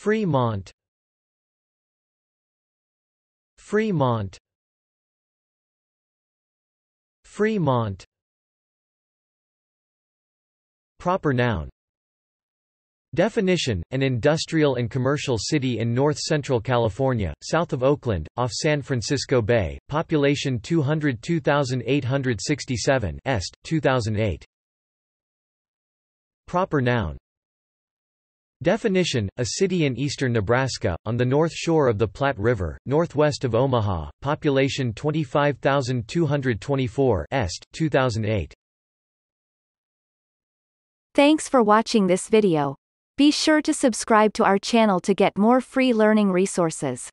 Fremont. Fremont. Fremont. Proper noun. Definition, an industrial and commercial city in north-central California, south of Oakland, off San Francisco Bay, population 202,867 Est, 2008. Proper noun Definition, a city in eastern Nebraska, on the north shore of the Platte River, northwest of Omaha, population 25,224 Est, 2008. Thanks for watching this video. Be sure to subscribe to our channel to get more free learning resources.